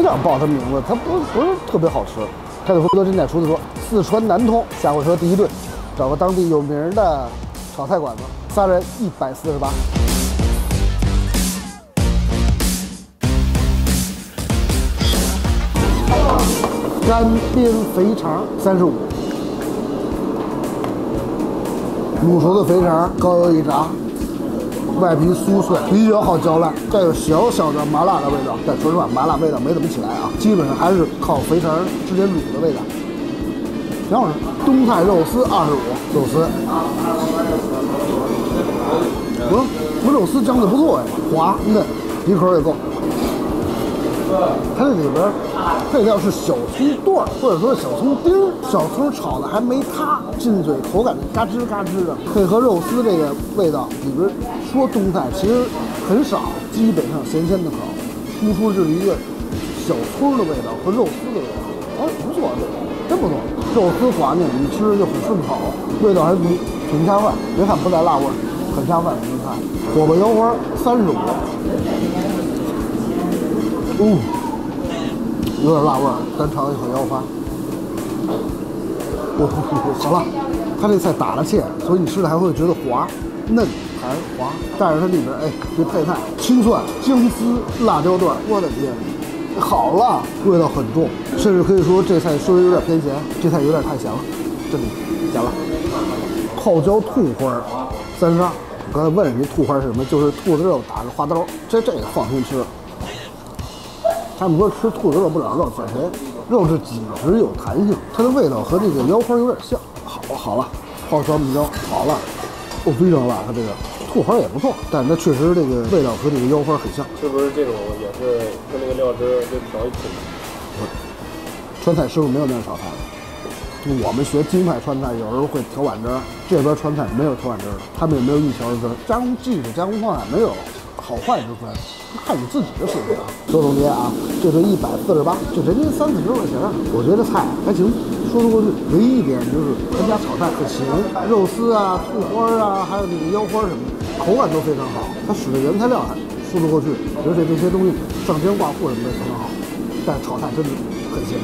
不想报他名字，他不不是特别好吃。开水回头真在厨子说，四川南通下火车第一顿，找个当地有名的炒菜馆子，仨人一百四十八。干煸肥肠三十五，卤熟的肥肠高油一炸，外皮酥脆，比较好嚼烂，带有小小的麻辣的味道。但说实话，麻辣味道没怎么起来啊，基本上还是靠肥肠直接卤的味道。挺好吃，冬菜肉丝二十五，肉丝，嗯，这肉丝酱的不错呀，滑嫩，一口也够。它这里边配料是小葱段儿，或者说小葱丁儿，小葱炒的还没塌，进嘴口感嘎吱嘎吱的，配合肉丝这个味道，里边说东菜其实很少，基本上咸鲜的口，突出是一个小葱的味道和肉丝的味道，哎，不错，真不错，肉丝滑嫩，你吃就很顺口，味道还挺挺下饭，别看不带辣味，很下饭，你看，火爆腰花三十五。哦，有点辣味儿，单尝一口腰花。我好了，它这菜打了芡，所以你吃的还会觉得滑、嫩、还滑。但是它里边哎，这配菜青蒜、姜丝、辣椒段，我的天，好辣，味道很重，甚至可以说这菜稍微有点偏咸，这菜有点太咸了，真的咸了。泡椒兔花三十二，我刚才问人家兔花是什么，就是兔子肉打个花刀，这这个放心吃。他们说吃兔子肉不长肉，减肥，肉质紧实有弹性，它的味道和这个腰花有点像。好了好了，泡小米椒好了，哦非常辣，它这个兔花也不错，但是它确实这个味道和这个腰花很像。是不是这种也是跟那个料汁就调一起？川菜师傅没有那样炒菜的，我们学京派川菜有时候会调碗汁儿，这边川菜没有调碗汁儿的，他们也没有一调的汁儿，加工技术、加工方法没有。好坏之分，看你自己的水平。说总结啊，这是一百四十八，就人均三四十块钱，我觉得菜还行，说得过去。唯一一点就是他家炒菜很咸，肉丝啊、醋花啊，还有那个腰花什么的，口感都非常好。他使的原材料还说得过去，而且这些东西上香挂户什么的非常好，但炒菜真的很咸。